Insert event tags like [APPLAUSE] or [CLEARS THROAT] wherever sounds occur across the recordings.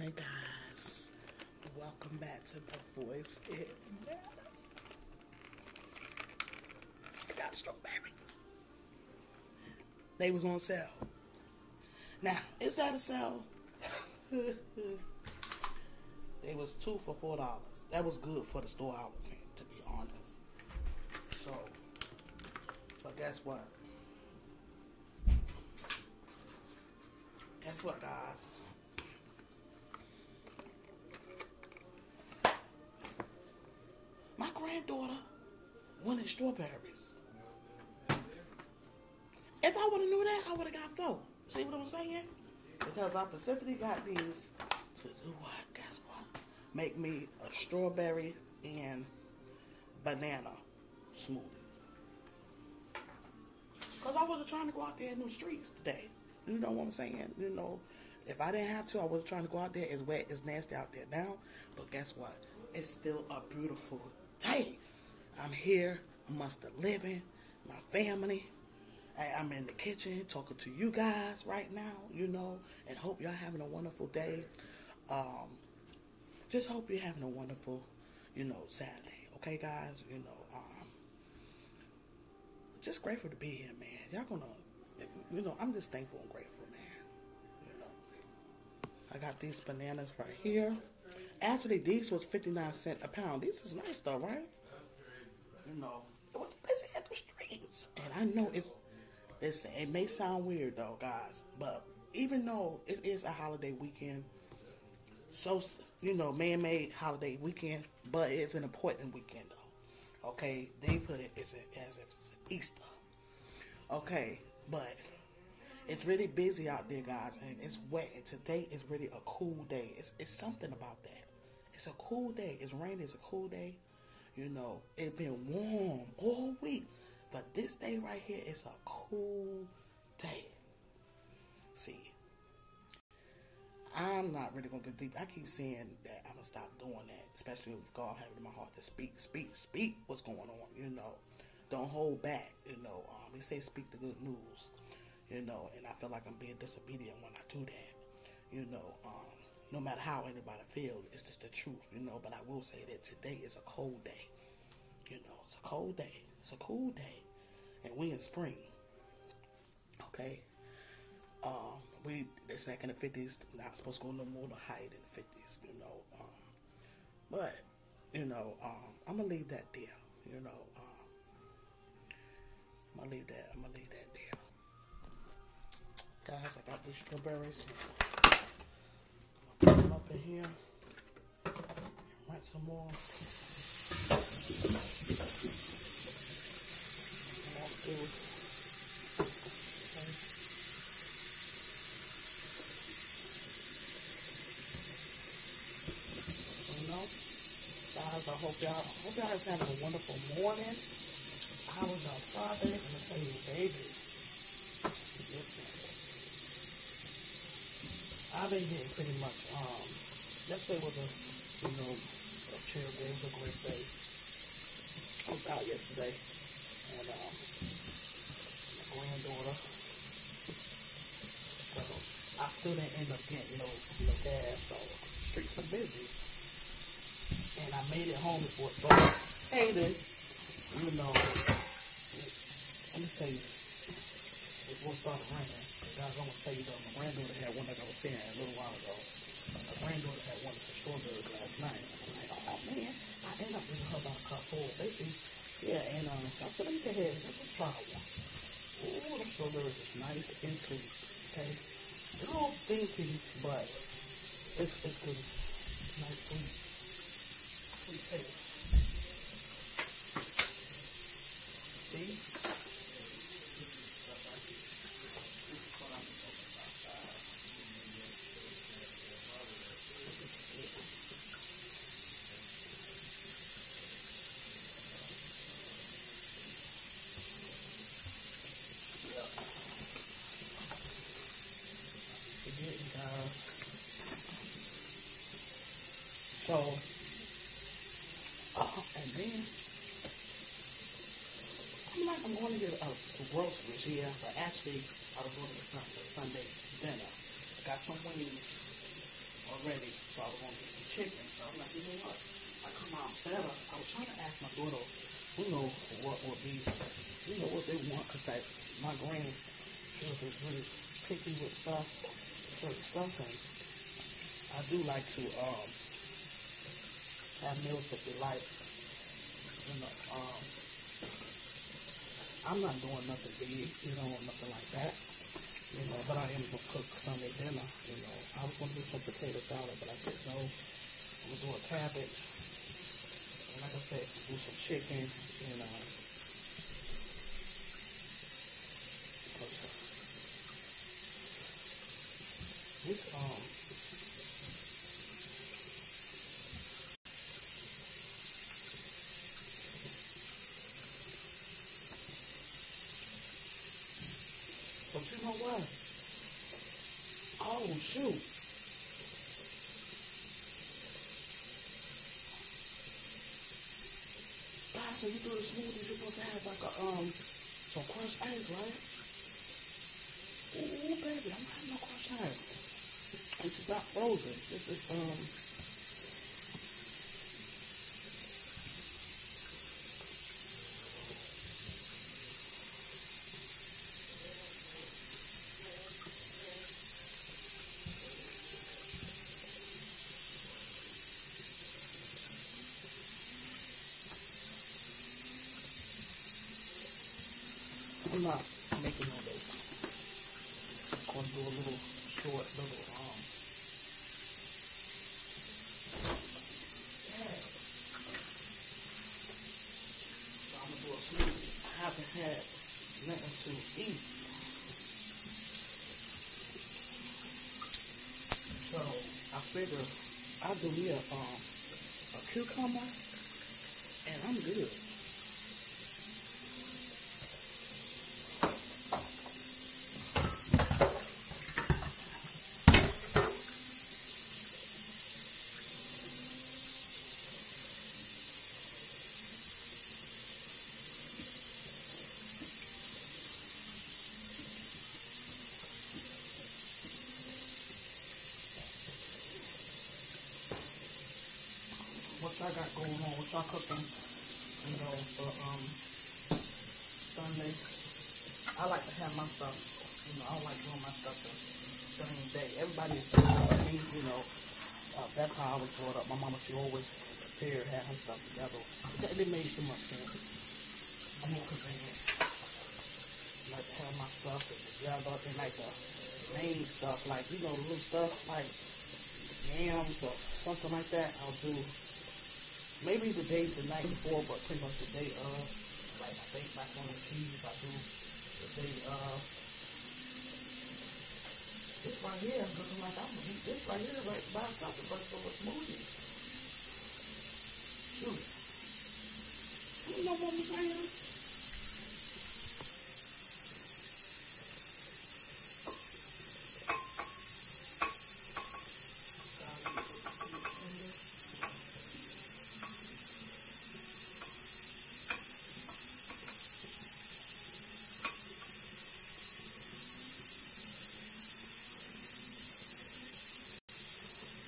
morning, guys. Welcome back to The Voice. It matters. I got strawberry. They was on sale. Now, is that a sale? [LAUGHS] they was two for four dollars. That was good for the store I was in, to be honest. So, but guess what? Guess what, guys? Strawberries. If I would have knew that, I would have got four. See what I'm saying? Because I specifically got these to do what? Guess what? Make me a strawberry and banana smoothie. Because I wasn't trying to go out there in the streets today. You know what I'm saying? You know, if I didn't have to, I was trying to go out there. It's wet, it's nasty out there now. But guess what? It's still a beautiful day. I'm here the living, my family. I- I'm in the kitchen talking to you guys right now, you know, and hope y'all having a wonderful day. Um, just hope you're having a wonderful, you know, Saturday. Okay, guys? You know, um, just grateful to be here, man. Y'all gonna, you know, I'm just thankful and grateful, man. You know, I got these bananas right here. Actually, these was 59 cent a pound. These is nice though, right? You know, was busy in the streets, and I know it's. Listen, it may sound weird though, guys, but even though it is a holiday weekend, so you know, man-made holiday weekend, but it's an important weekend though. Okay, they put it as, a, as if it's Easter. Okay, but it's really busy out there, guys, and it's wet. And today is really a cool day. It's it's something about that. It's a cool day. It's rainy. It's a cool day. You know, it's been warm all week, but this day right here is a cool day. See, I'm not really gonna get deep. I keep saying that I'm gonna stop doing that, especially with God having in my heart to speak, speak, speak what's going on. You know, don't hold back. You know, um, he say speak the good news. You know, and I feel like I'm being disobedient when I do that. You know, um, no matter how anybody feels, it's just the truth. You know, but I will say that today is a cold day. You know, it's a cold day. It's a cool day, and we in spring. Okay. Um, we they say in the fifties, not supposed to go no more than higher than the fifties, you know. Um, but you know, um, I'm gonna leave that there. You know, um, I'm gonna leave that. I'm gonna leave that there. Guys, I got these strawberries. Put them up in here. And write some more through. Okay. You know, guys, I hope y'all, I hope y'all is having a wonderful morning. I was on Friday, and I tell you, baby, I've been getting pretty much, um, yesterday was a, you know, a chill day, it was a great day. Was out yesterday, and, um, my granddaughter, so I still didn't end up getting no, no gas, so streets are busy and I made it home before it started raining. You know, let me tell you, before it started raining, guys, I'm gonna tell you though, my granddaughter had one like I was saying a little while ago. My granddaughter had one of the strawberries last night. I'm like, oh man, I ended up giving her about a cup full, basically. Yeah, and um, so I said, let me go ahead, let's just try one. Ooh, the strawberries is nice and sweet. Okay, a little dainty, but it's it's good. It's nice sweet. Sweet taste. See? Forgetting, guys. So, uh, and then, I'm like, I'm going to get uh, some groceries here, but actually, I was going to get something for Sunday dinner. I got some wings already, so I was gonna get some chicken. So I'm like, you know what? I come out better. I was trying to ask my daughter, you know, what would be, you know, what they want, cause like my grand, she was really picky with stuff, certain and I do like to um have meals that they like. You know, um, I'm not doing nothing big, you know, nothing like that. You know, but I am gonna cook Sunday dinner. You know, I was gonna do some potato salad, but I said no. I'm gonna do a cabbage, and like I said, do some chicken. You know. This um. But you know what? Oh shoot. Guys, when you do the smoothies, have like a um some crushed ice, right? Ooh, baby, I'm not having no crushed ice. This is not frozen. This is um I'm not making all this. I'm gonna do a little short little um yeah. So I'm gonna do a smoothie. I haven't had nothing to eat. So I figure I'll do me a um a cucumber and I'm good. Y'all got going on, what y'all cooking, you know, for um Sunday. I like to have my stuff, you know, I don't like doing my stuff the same day. Everybody is different, you know. Uh, that's how I was brought up. My mama, she always prepared, had her stuff together. It, it made too much sense. I'm more convenient. I like to have my stuff together and like the main stuff, like, you know, little stuff like yams or something like that. I'll do maybe the day the night before, but pretty much the day of. Like I think back on the cheese, I do the day of. This right here is looking like I'm gonna eat this right here right by itself first for a smoothie. Shoot. You know what I'm saying?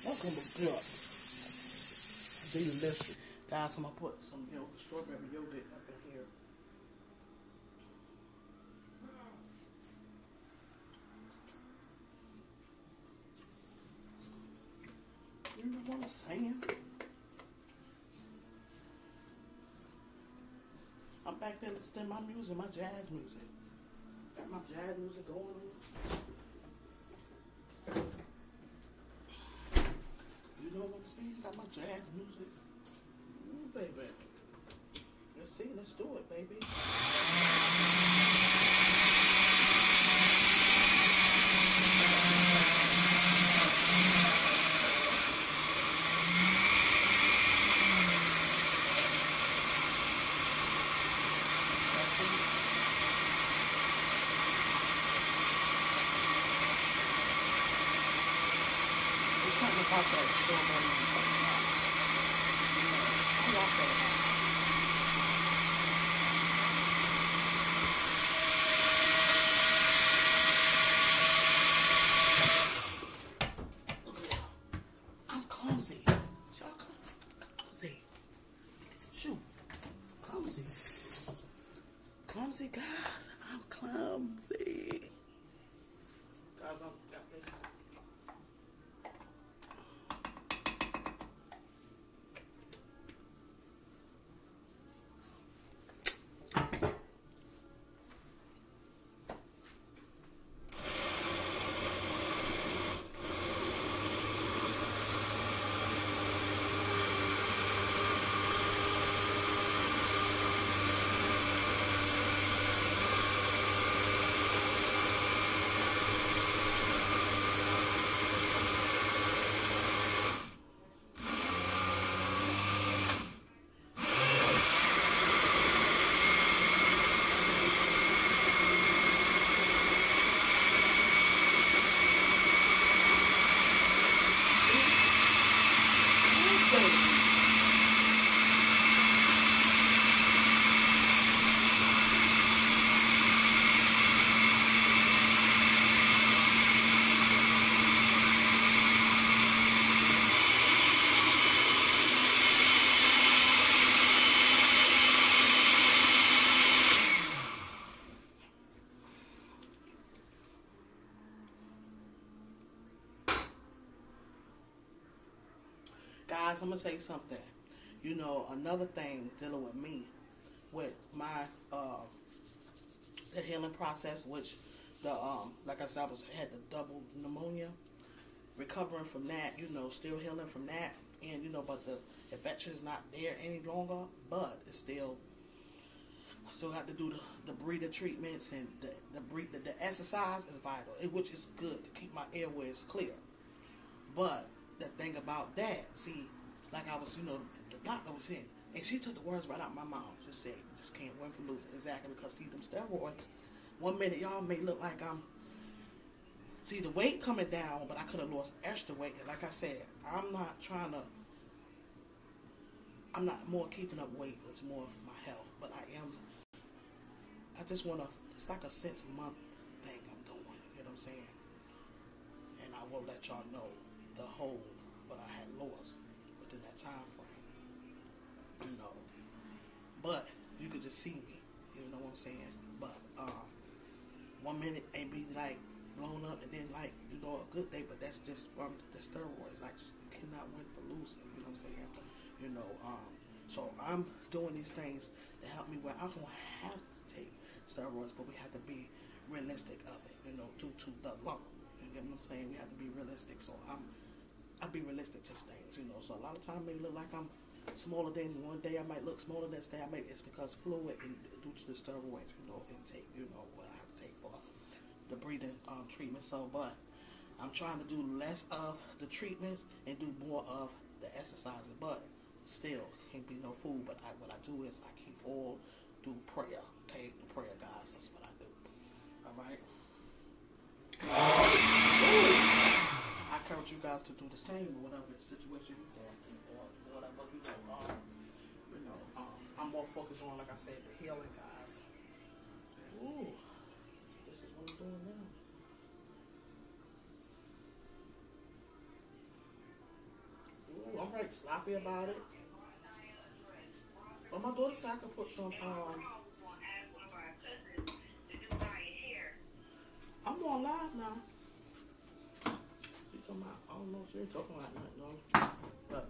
That's gonna be good. Gonna put some yogurt, strawberry yogurt up in here. You know what I'm saying? I'm back there listening to my music, my jazz music. Got my jazz music going on. You know what I'm saying? Got my jazz music. Ooh, baby. Let's do it, baby. Gonna tell you something. You know, another thing dealing with me, with my uh, the healing process, which the um, like I said, I was had the double pneumonia, recovering from that. You know, still healing from that, and you know, but the infection is not there any longer. But it's still, I still got to do the, the breathing treatments and the the breathe the, the exercise is vital, which is good to keep my airways clear. But the thing about that, see, like I was, you know, the doctor was in, and she took the words right out my mouth. Just said, just can't win for losing. Exactly because see them steroids. One minute y'all may look like I'm see the weight coming down, but I could have lost extra weight. And like I said, I'm not trying to. I'm not more keeping up weight. It's more of my health, but I am. I just want to. It's like a six month thing I'm doing. You know what I'm saying? And I will let y'all know the whole what I had lost within that time frame. You know, but you could just see me. You know what I'm saying? But um, one minute ain't be like blown up, and then like you know a good day, but that's just from the steroids. Like you cannot win for losing. You know what I'm saying? You know, um, so I'm doing these things to help me where I don't have to take steroids, but we have to be realistic of it. You know, due to the lump. You get what I'm saying? We have to be realistic. So I'm I be realistic to things, you know. So a lot of times may look like I'm smaller than one day I might look smaller than next day I may it's because fluid and due to the steroids, you know, intake, you know, what I have to take for the breathing um, treatment. So but I'm trying to do less of the treatments and do more of the exercising. But still can't be no fool. But I, what I do is I keep all do prayer. Okay, the prayer guys, that's what I do. All right guys to do the same or whatever situation you're going through or whatever, you know. Um, you know, um, I'm more focused on, like I said, the healing, guys. Ooh, this is what I'm doing now. Ooh, I'm right sloppy about it. But my daughter said I can put some, um, I'm on live now talking about, I don't know, she ain't talking about nothing, no. But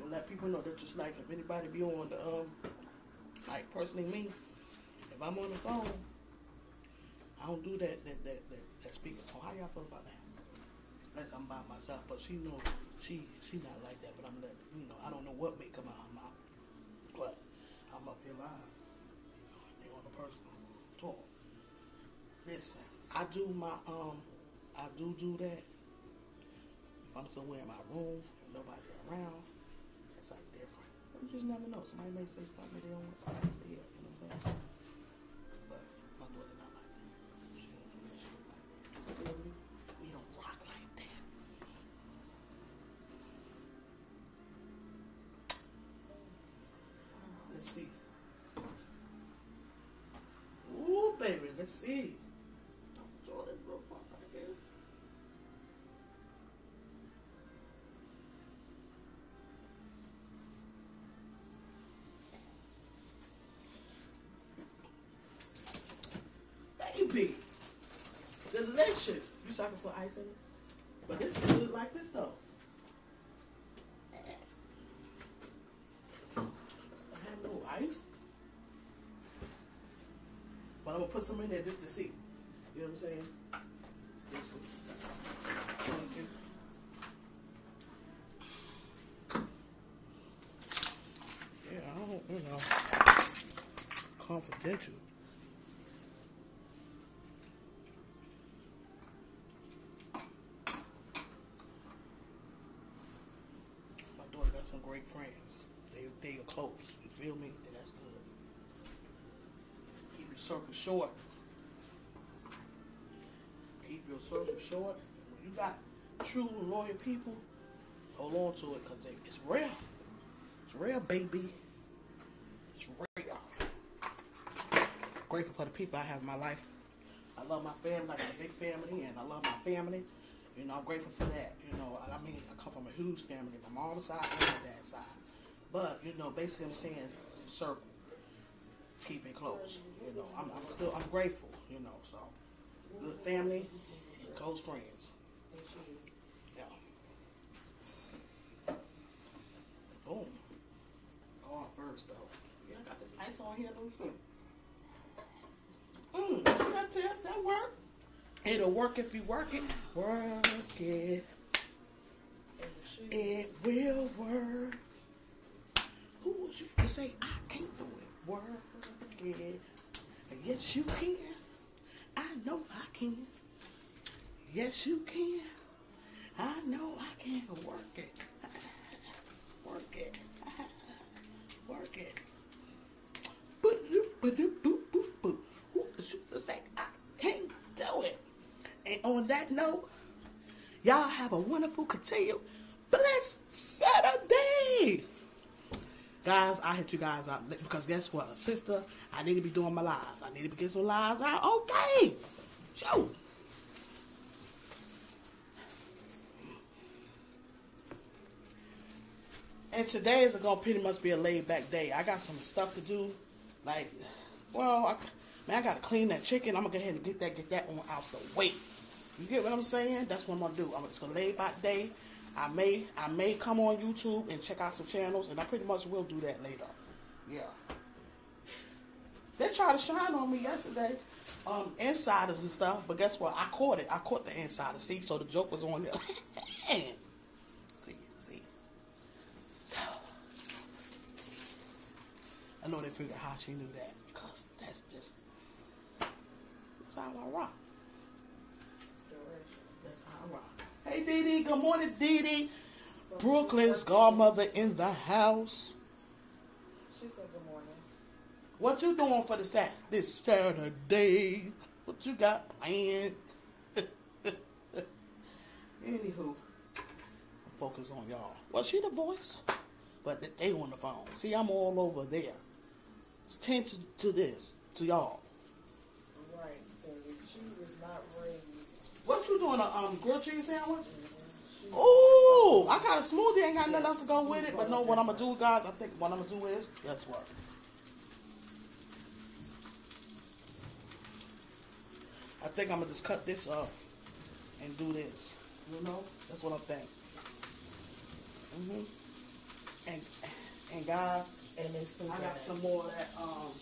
we'll let people know that just like if anybody be on the, um, like personally me, if I'm on the phone, I don't do that, that, that, that, that speakerphone. How y'all feel about that? Unless I'm by myself, but she know, she, she not like that, but I'm letting, you know, I don't know what may come out of her mouth. But I'm up here live. They on the personal talk. Listen, I do my, um, I do do that if I'm somewhere in my room, nobody around, it's like different. You just never know. Somebody may say something they don't want somebody to hear. You know what I'm saying? But my daughter not like that. She don't do that shit like that. We don't rock like that. Let's see. Ooh, baby, let's see. be sucking for ice in it? But this is good like this though. I have no ice. But I'm gonna put some in there just to see. You know what I'm saying? Thank you. Yeah, I don't, you know, confidential. Some great friends. They they are close. You feel me? And that's good. Keep your circle short. Keep your circle short. When you got true loyal people, hold on to it because it's real. It's real, baby. It's real. Grateful for the people I have in my life. I love my family. I got a big family, and I love my family. You know, I'm grateful for that. You know, I mean, I come from a huge family, my mom's side and my dad's side. But, you know, basically I'm saying circle. Keep it close. You know, I'm, I'm still, I'm grateful, you know, so. Good family and close friends. Yeah. Boom. Go on first, though. Yeah, I got this ice on here, loose. Mmm, that tiff, that worked. It'll work if you work it. Work it. It will work. Who was you to say I can't do it? Work it. Yes, you can. I know I can. Yes, you can. I know I can work it. work it. work it. Who was you to say I can't do it? And on that note, y'all have a wonderful continued blessed Saturday. Guys, I hit you guys up because guess what? Sister, I need to be doing my lives. I need to be getting some lives out. Okay. Show. And today is gonna pretty much be a laid back day. I got some stuff to do. Like, well, I, man, I gotta clean that chicken. I'm gonna go ahead and get that, get that on out the way. You get what I'm saying? That's what I'm gonna do. I'm just gonna lay back day. I may I may come on YouTube and check out some channels, and I pretty much will do that later. Yeah. They tried to shine on me yesterday, um, insiders and stuff, but guess what? I caught it. I caught the insider. See, so the joke was on there. [LAUGHS] see, see. I know they figured how she knew that because that's just that's how I rock. That's how I rock. Hey, Dee Dee. Good morning, Dee Dee. Brooklyn's godmother in the house. She said good morning. What you doing for the sat this Saturday? What you got planned? [LAUGHS] Anywho, focus on y'all. Was she the voice, but they on the phone. See, I'm all over there. It's ten to, to this to y'all. Right, because she was not raised. What you doing? A um grilled cheese sandwich? Oh, I got a smoothie. Ain't got nothing else to go with it. But know what I'm gonna do, guys? I think what I'm gonna do is guess what? I think I'm gonna just cut this up and do this. You know, that's what I'm thinking. Mhm. And and guys, and they I got some more of that. Um,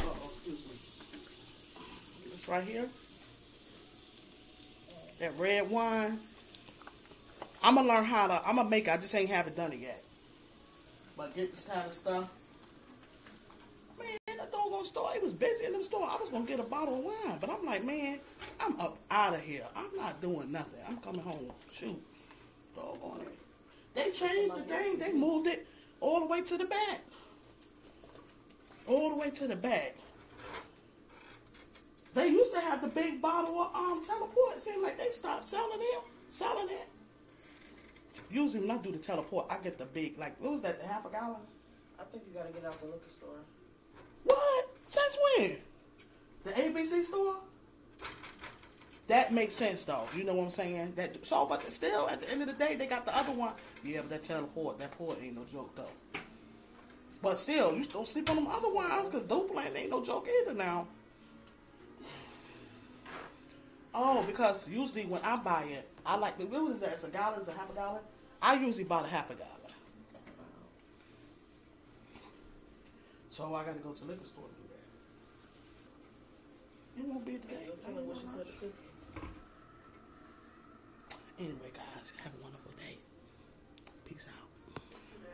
uh-oh, excuse me. This right here. That red wine. I'm gonna learn how to. I'm gonna make. it. I just ain't haven't done it yet. But get this kind of stuff. Man, that doggone store. It was busy in the store. I was gonna get a bottle of wine, but I'm like, man, I'm up out of here. I'm not doing nothing. I'm coming home. Shoot, doggone it. They changed the thing. They moved it all the way to the back. All the way to the back. They used to have the big bottle of um Taylor Port. It seemed like they stopped selling them, selling it. Usually when I do the Taylor Port, I get the big like what was that, the half a gallon? I think you gotta get out the liquor store. What? Since when? The ABC store? That makes sense though. You know what I'm saying? That so, but still, at the end of the day, they got the other one. Yeah, but that Taylor Port, that port ain't no joke though. But still, you don't sleep on them other wines because Duplan ain't no joke either now. Oh, because usually when I buy it, I like the what was that? It's a dollar, it's a half a dollar. I usually buy the half a dollar. So I gotta go to the liquor store to do that. It won't be today. Go tell her what she said to cook. Anyway, guys, have a wonderful day. Peace out.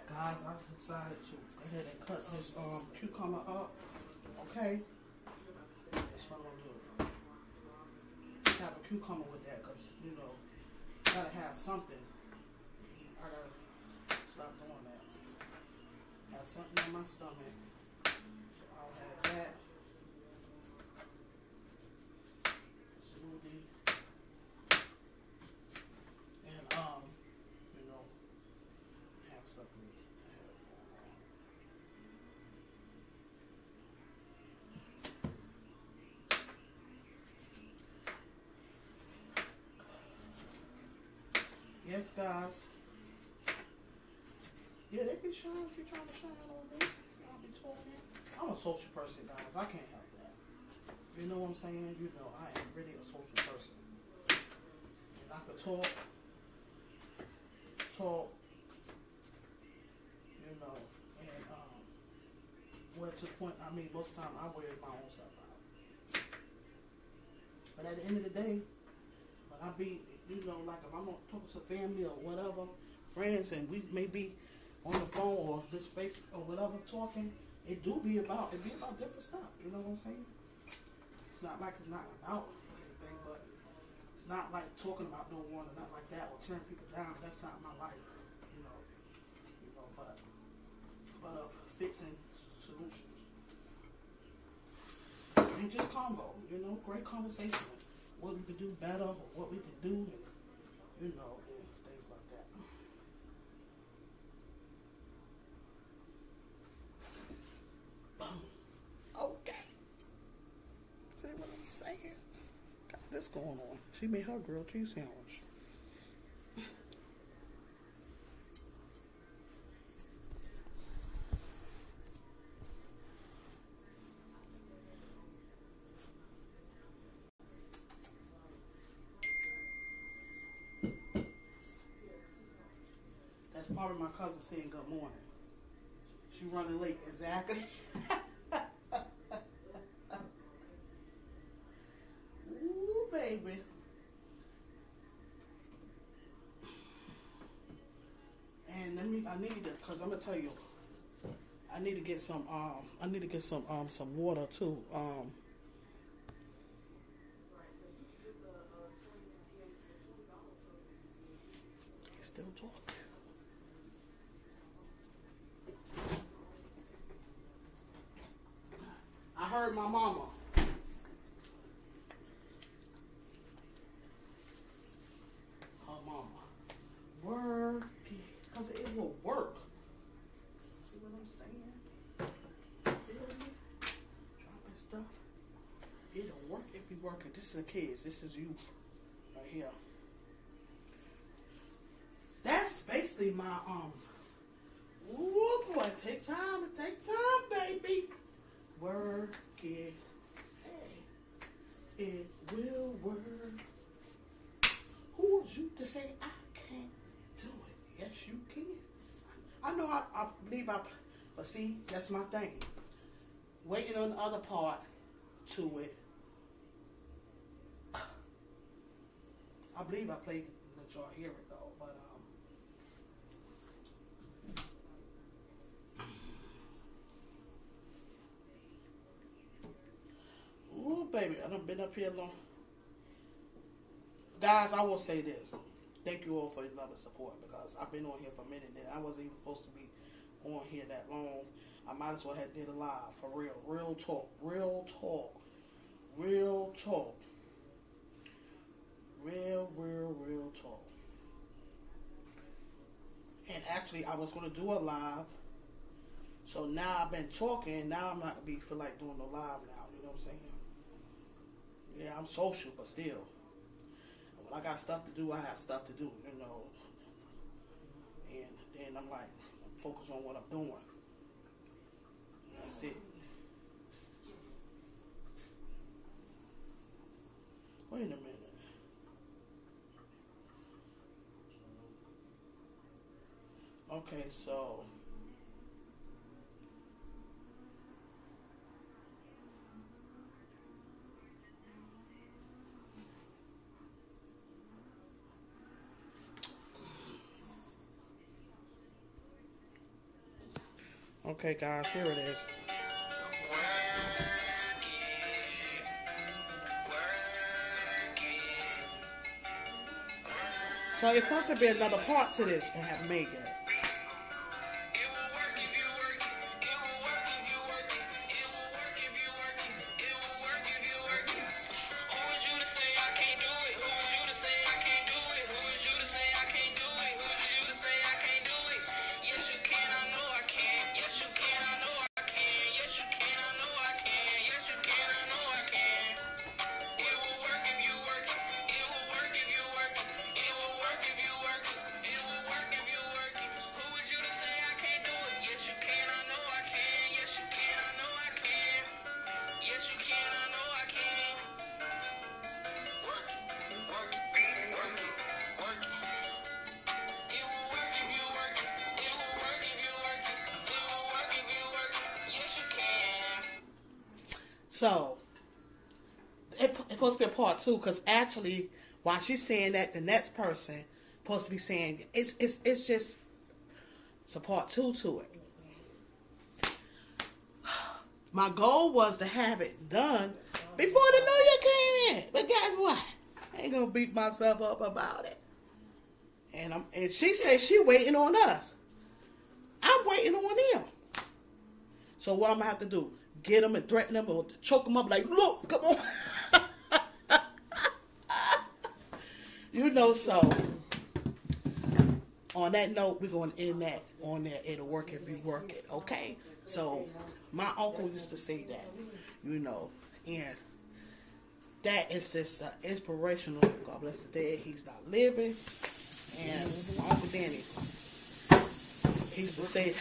Guys, I've decided to go ahead and cut this um, cucumber up. Okay? That's what I'm going to do. Have a cucumber with that because, you know, gotta have something. I gotta stop doing that. Have something in my stomach. So I'll have that. Smoothie. And um, you know, have something. Have, guys. Yeah, they can shine if you're trying to shine on me. I'll be talking. I'm a social person, guys. I can't help that. You know what I'm saying? You know, I am really a social person. And I could talk, talk, you know, and um, well, to the point, I mean, most of the time I wear my own stuff out. But at the end of the day, when I be, you know, like if I'm to talk to family or whatever, friends, and we may be on the phone or this face or whatever talking, it do be about it be about different stuff. You know what I'm saying? It's not like it's not about anything, but it's not like talking about no one or not like that or turn people down. That's not my life. You know. You know, but but of fixing solutions. And just combo, you know, great conversation. What we could do better, or what we could do, and, you know, and things like that. Boom. [CLEARS THROAT] Okay. See what I'm saying? Got this going on. She made her grilled cheese sandwich. That's probably my cousin saying good morning. She running late, exactly. [LAUGHS] Ooh, baby. And let me, I need to, cause I'm gonna tell you, I need to get some, um, I need to get some, um, some water too. Um, he's still talking. Heard my mama. Her mama. Work. Because it will work. See what I'm saying? Dropping stuff. It'll work if you work it. This is a kids. This is youth. Right here. That's basically my um Ooh boy, take time, take time, baby. Work it. Hey, it will work. Who was you to say I can't do it? Yes, you can. I know I, But see, that's my thing. Waiting on the other part to it. I believe I played let y'all hear it though, but um. Ooh, baby, I done been up here long. Guys, I will say this. Thank you all for your love and support because I've been on here for a minute and I wasn't even supposed to be on here that long. I might as well have did a live for real. Real talk. Real talk. Real talk. Real, real, real talk. And actually I was gonna do a live. So now I've been talking, now I'm not gonna be feel like doing no live now, you know what I'm saying? Yeah, I'm social, but still. When I got stuff to do, I have stuff to do, you know. And then I'm like, I'm on what I'm doing. That's it. Wait a minute. Okay, so. Okay, guys, here it is. So it must have been another part to this and have made it. So it, it's supposed to be a part two because actually, while she's saying that, the next person supposed to be saying it's it's it's just it's a part two to it. [SIGHS] My goal was to have it done before the new year came in, but guess what? I ain't gonna beat myself up about it. And I'm and she says she waiting on us. I'm waiting on them. So what I'm gonna have to do? Get them and threaten them or choke them up like, look, come on. [LAUGHS] you know, so on that note, we're going to end that on there. It'll work if you work it, okay? So my uncle used to say that, you know, and that is just uh, inspirational. God bless the dead. He's not living. And my Uncle Danny, he used to say,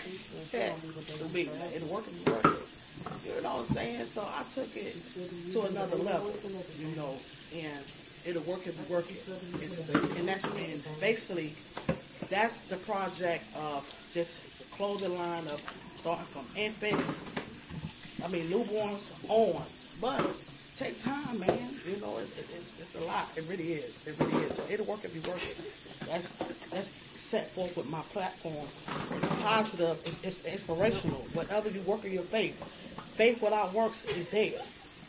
it'll be, it'll work if you work it. You know what I'm saying? So I took it to another level, you know, and it'll work if you work it. And that's, and basically, that's the project of just the clothing line of starting from infants, I mean newborns on. But take time, man. You know, it's, it's, it's a lot. It really is. It really is. So it'll work if you work it. That's that's set forth with my platform. It's positive. It's, it's inspirational. Whatever you work in your faith, faith without works is dead.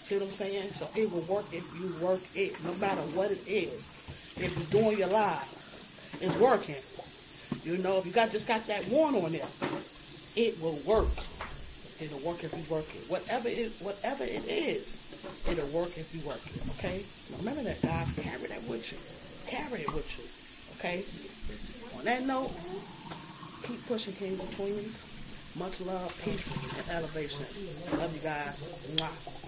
See what I'm saying? So it will work if you work it, no matter what it is. If you're doing your life, it's working. You know, if you got just got that one on there, it will work. It'll work if you work it. Whatever it whatever it is, it'll work if you work it. Okay? Remember that guys, carry that with you. Carry it with you. Okay? On that note, keep pushing kings and queens. Much love, peace, and elevation. Love you guys. Mwah.